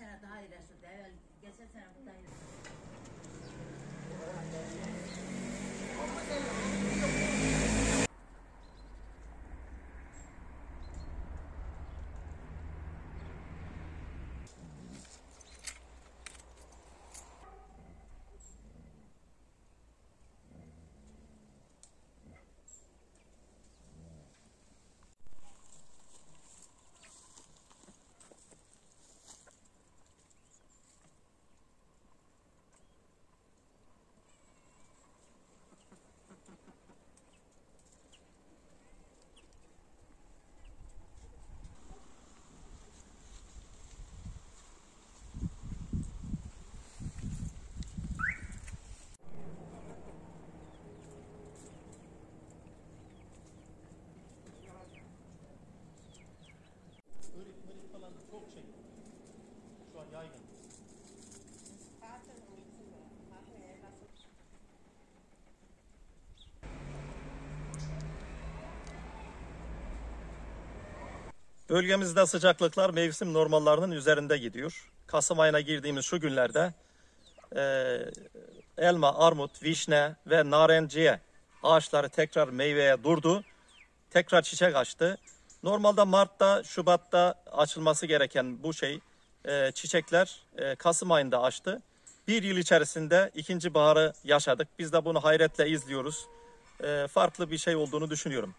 sene daha iyileştirdi. Evvel geçen sene Bölgemizde sıcaklıklar mevsim normallerinin üzerinde gidiyor. Kasım ayına girdiğimiz şu günlerde e, elma, armut, vişne ve narenciye ağaçları tekrar meyveye durdu. Tekrar çiçek açtı. Normalde Mart'ta, Şubat'ta açılması gereken bu şey e, çiçekler e, Kasım ayında açtı. Bir yıl içerisinde ikinci baharı yaşadık. Biz de bunu hayretle izliyoruz. E, farklı bir şey olduğunu düşünüyorum.